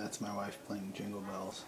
That's my wife playing Jingle Bells.